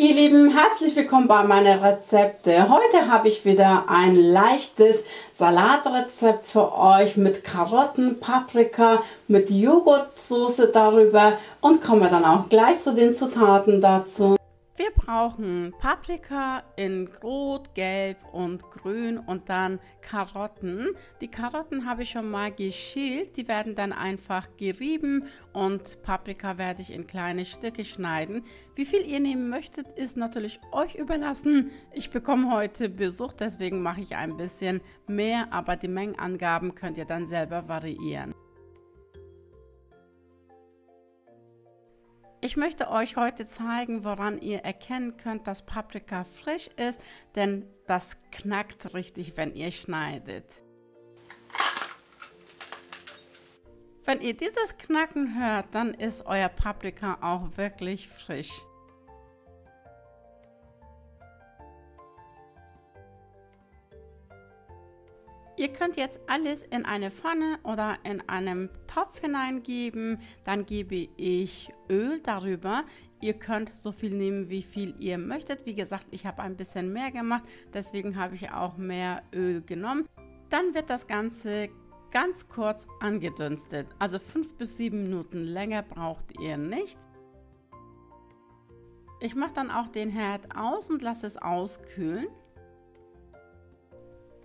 ihr Lieben, herzlich willkommen bei meinen Rezepte. Heute habe ich wieder ein leichtes Salatrezept für euch mit Karotten, Paprika, mit Joghurtsoße darüber und kommen wir dann auch gleich zu den Zutaten dazu. Wir brauchen Paprika in Rot, Gelb und Grün und dann Karotten. Die Karotten habe ich schon mal geschält. Die werden dann einfach gerieben und Paprika werde ich in kleine Stücke schneiden. Wie viel ihr nehmen möchtet, ist natürlich euch überlassen. Ich bekomme heute Besuch, deswegen mache ich ein bisschen mehr, aber die Mengenangaben könnt ihr dann selber variieren. Ich möchte euch heute zeigen, woran ihr erkennen könnt, dass Paprika frisch ist, denn das knackt richtig, wenn ihr schneidet. Wenn ihr dieses Knacken hört, dann ist euer Paprika auch wirklich frisch. Ihr könnt jetzt alles in eine Pfanne oder in einem Topf hineingeben. Dann gebe ich Öl darüber. Ihr könnt so viel nehmen, wie viel ihr möchtet. Wie gesagt, ich habe ein bisschen mehr gemacht, deswegen habe ich auch mehr Öl genommen. Dann wird das Ganze ganz kurz angedünstet. Also fünf bis sieben Minuten länger braucht ihr nicht. Ich mache dann auch den Herd aus und lasse es auskühlen.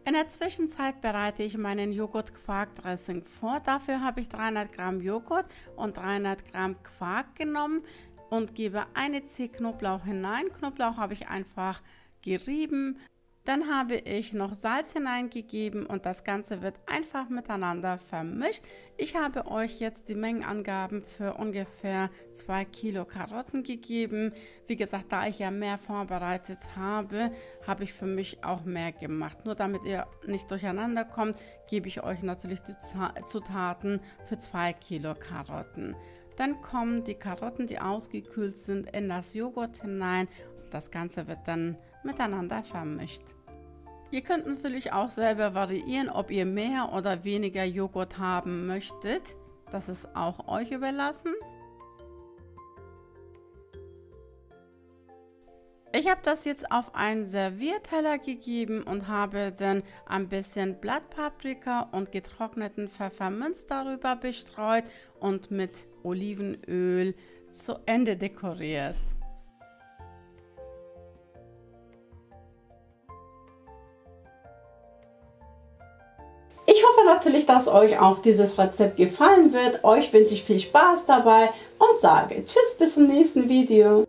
In der Zwischenzeit bereite ich meinen Joghurt-Quark-Dressing vor. Dafür habe ich 300 Gramm Joghurt und 300 Gramm Quark genommen und gebe eine Zehe Knoblauch hinein. Knoblauch habe ich einfach gerieben dann habe ich noch Salz hineingegeben und das Ganze wird einfach miteinander vermischt. Ich habe euch jetzt die Mengenangaben für ungefähr 2 Kilo Karotten gegeben. Wie gesagt, da ich ja mehr vorbereitet habe, habe ich für mich auch mehr gemacht. Nur damit ihr nicht durcheinander kommt, gebe ich euch natürlich die Zutaten für 2 Kilo Karotten. Dann kommen die Karotten, die ausgekühlt sind, in das Joghurt hinein. Das Ganze wird dann miteinander vermischt. Ihr könnt natürlich auch selber variieren, ob ihr mehr oder weniger Joghurt haben möchtet. Das ist auch euch überlassen. Ich habe das jetzt auf einen Servierteller gegeben und habe dann ein bisschen Blattpaprika und getrockneten Pfefferminz darüber bestreut und mit Olivenöl zu Ende dekoriert. Hoffe natürlich, dass euch auch dieses Rezept gefallen wird. Euch wünsche ich viel Spaß dabei und sage Tschüss bis zum nächsten Video.